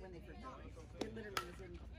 when they first opened. It literally was in